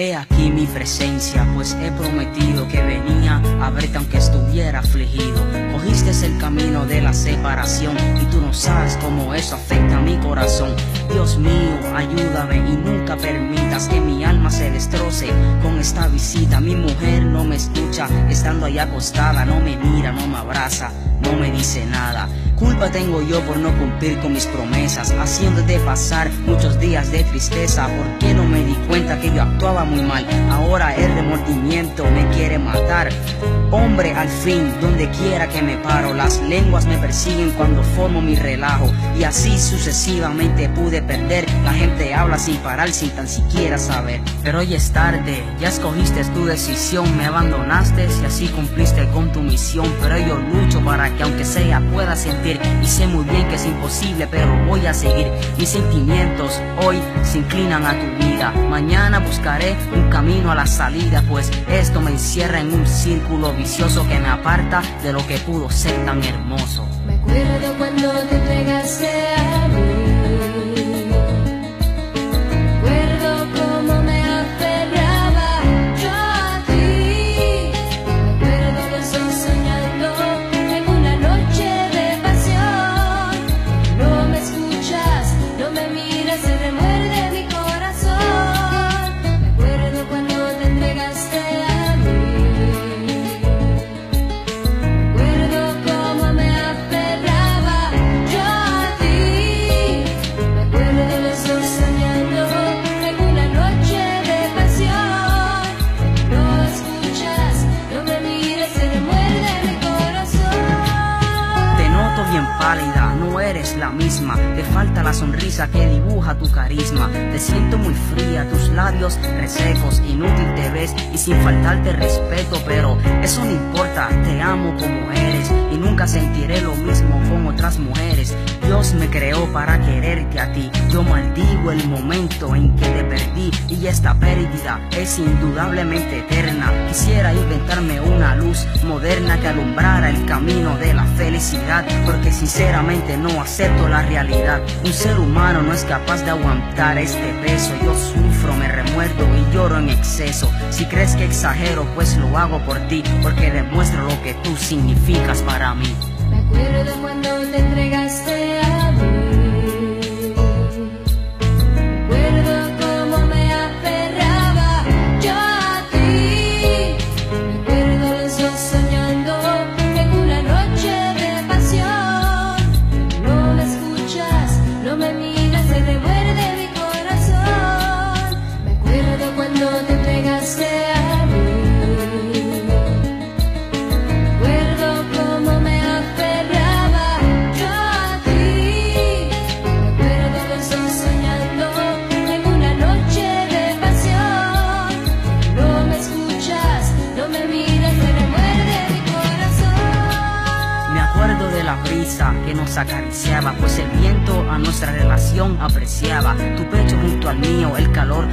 He aquí mi presencia, pues he prometido que venía a verte aunque estuviera afligido. Cogiste el camino de la separación y tú no sabes cómo eso afecta a mi corazón. Dios mío, ayúdame y nunca permitas que mi alma se destroce visita. Mi mujer no me escucha, estando ahí acostada, no me mira, no me abraza, no me dice nada. Culpa tengo yo por no cumplir con mis promesas, haciéndote pasar muchos días de tristeza. ¿Por qué no me di cuenta que yo actuaba muy mal? Ahora el remordimiento me quiere matar. Hombre, al fin, donde quiera que me paro, las lenguas me persiguen cuando formo mi relajo. Y así sucesivamente pude perder. La gente habla sin parar, sin tan siquiera saber. Pero hoy es tarde, ya escogiste tu decisión, me abandonaste y así cumpliste con tu misión. Pero yo lucho para que aunque sea pueda sentir y sé muy bien que es imposible, pero voy a seguir. Mis sentimientos hoy se inclinan a tu vida. Mañana buscaré un camino a la salida, pues esto me encierra en un círculo vicioso que me aparta de lo que pudo ser tan hermoso. Me acuerdo cuando te entregaste la misma, te falta la sonrisa que dibuja tu carisma. Te siento muy fría, tus labios resecos, inútil te ves y sin faltarte respeto, pero eso no importa, te amo como eres y nunca sentiré lo mismo con otras mujeres. Dios me creó para quererte a ti, yo maldigo el momento en que te perdí y esta pérdida es indudablemente eterna. Quisiera inventarme una luz moderna que alumbrara el camino de la felicidad, porque sinceramente no acepto la realidad. Un ser humano no es capaz de aguantar este peso. Yo sufro, me remuerdo y lloro en exceso. Si crees que exagero, pues lo hago por ti, porque demuestro lo que tú significas para mí. Me acuerdo cuando te entregaste a que nos acariciaba, pues el viento a nuestra relación apreciaba. Tu pecho junto al mío, el calor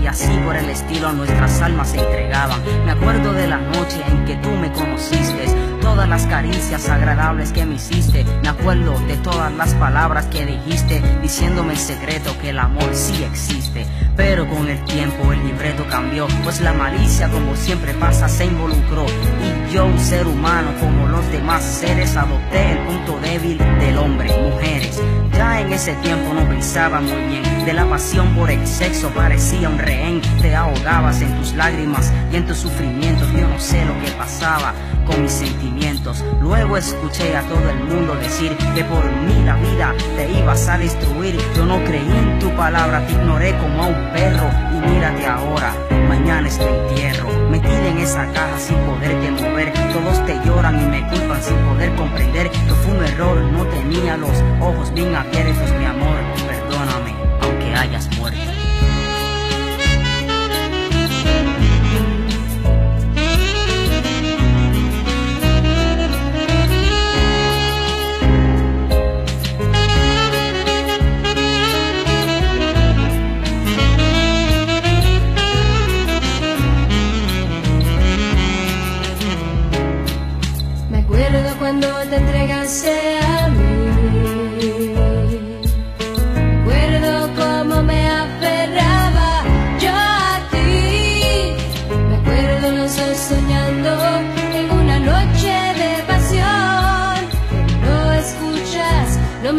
y así por el estilo nuestras almas se entregaban. Me acuerdo de la noche en que tú me conociste, todas las caricias agradables que me hiciste. Me acuerdo de todas las palabras que dijiste, diciéndome el secreto que el amor sí existe. Pero con el tiempo el libreto cambió, pues la malicia como siempre pasa se involucró. Y yo, un ser humano como los demás seres, adopté el punto débil del hombre, mujeres. Ya en ese tiempo no pensaba muy bien, de la pasión por el sexo parecía un rehén. Te ahogabas en tus lágrimas y en tus sufrimientos, yo no sé lo que pasaba con mis sentimientos. Luego escuché a todo el mundo decir que por mí la vida te ibas a destruir. Yo no creí en tu palabra, te ignoré como a un perro y mírate ahora. Mañana es tu entierro, metida en esa caja sin poderte mover. Todos te lloran y me culpan sin poder comprender que fue un error. No tenía los ojos bien abiertos,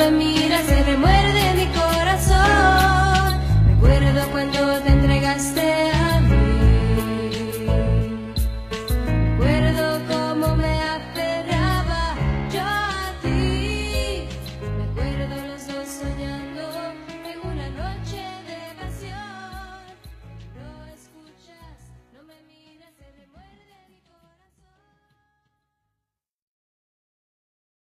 No me miras, se remueve.